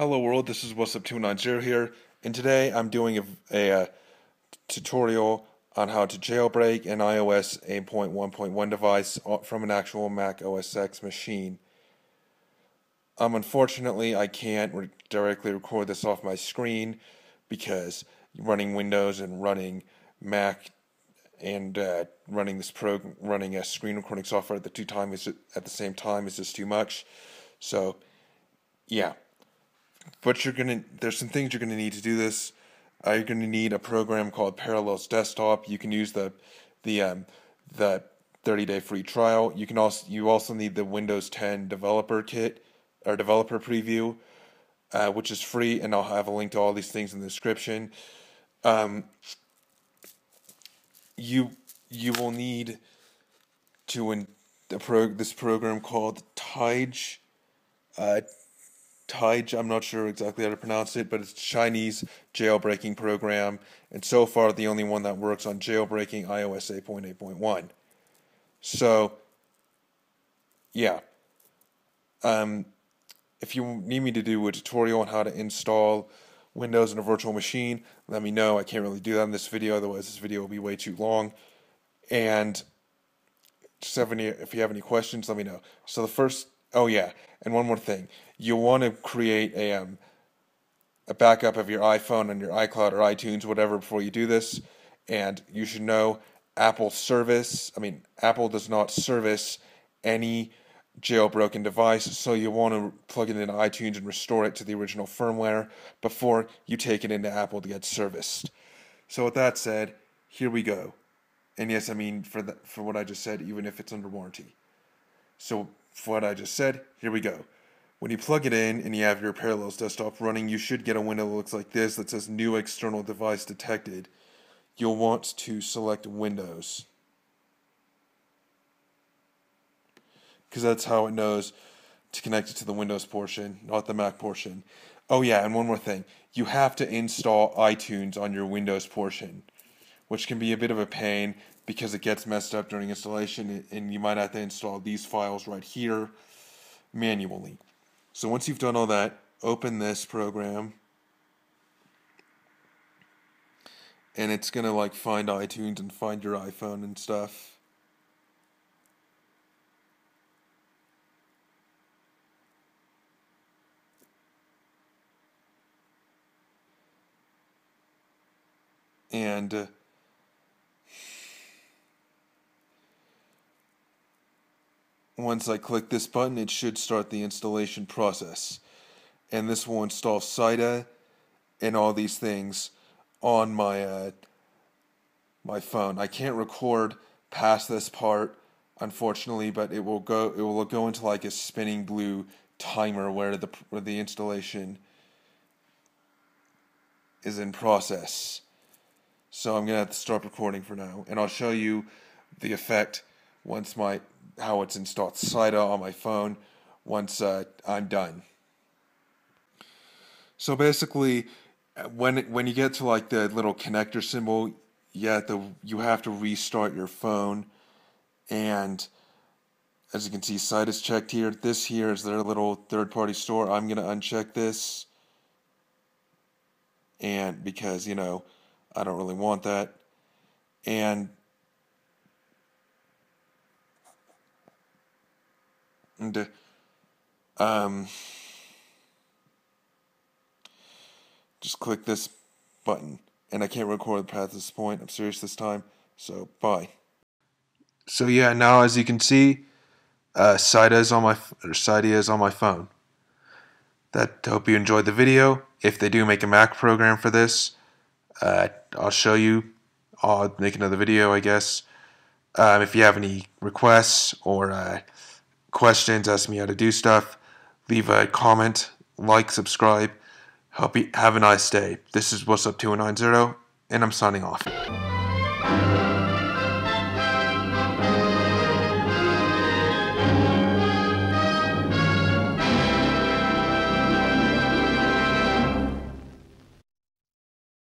Hello world, this is What's Up 290 here, and today I'm doing a, a, a, tutorial on how to jailbreak an iOS 8.1.1 device from an actual Mac OS X machine. Um, unfortunately, I can't re directly record this off my screen because running Windows and running Mac and uh, running this program, running a screen recording software at the two time is at the same time is just too much. So, yeah. But you're gonna there's some things you're gonna need to do this. Uh, you're gonna need a program called Parallels Desktop. You can use the the um, the 30 day free trial. You can also you also need the Windows 10 developer kit or developer preview, uh, which is free, and I'll have a link to all these things in the description. Um, you you will need to in pro this program called TaiG. Uh, TaiG, I'm not sure exactly how to pronounce it, but it's Chinese jailbreaking program, and so far the only one that works on jailbreaking iOS 8.8.1. So, yeah. Um, if you need me to do a tutorial on how to install Windows in a virtual machine, let me know. I can't really do that in this video, otherwise this video will be way too long. And just have any, if you have any questions, let me know. So the first, oh yeah, and one more thing, you want to create a um, a backup of your iPhone and your iCloud or iTunes, whatever, before you do this. And you should know Apple service. I mean, Apple does not service any jailbroken device, so you want to plug it into iTunes and restore it to the original firmware before you take it into Apple to get serviced. So with that said, here we go. And yes, I mean for the, for what I just said, even if it's under warranty. So for what I just said, here we go. When you plug it in and you have your Parallels desktop running, you should get a window that looks like this that says New External Device Detected. You'll want to select Windows. because that's how it knows to connect it to the Windows portion, not the Mac portion. Oh yeah, and one more thing. You have to install iTunes on your Windows portion, which can be a bit of a pain because it gets messed up during installation and you might have to install these files right here manually. So once you've done all that, open this program and it's going to like find iTunes and find your iPhone and stuff. and uh, once I click this button it should start the installation process and this will install Cydia and all these things on my uh, my phone. I can't record past this part unfortunately but it will go it will go into like a spinning blue timer where the where the installation is in process. So I'm gonna have to stop recording for now, and I'll show you the effect once my how it's installed Cydia on my phone once uh, I'm done. So basically, when when you get to like the little connector symbol, yeah, the you have to restart your phone, and as you can see, Cydia is checked here. This here is their little third-party store. I'm gonna uncheck this, and because you know I don't really want that. And and um, just click this button. And I can't record the path at this point. I'm serious this time. So bye. So yeah, now as you can see, uh, Cydia is on my or Cydia is on my phone. That hope you enjoyed the video. If they do make a Mac program for this, uh, I'll show you. I'll make another video, I guess. Um, if you have any requests or uh, questions, ask me how to do stuff, leave a comment, like, subscribe. Hope you have a nice day. This is What's Up 290, and I'm signing off.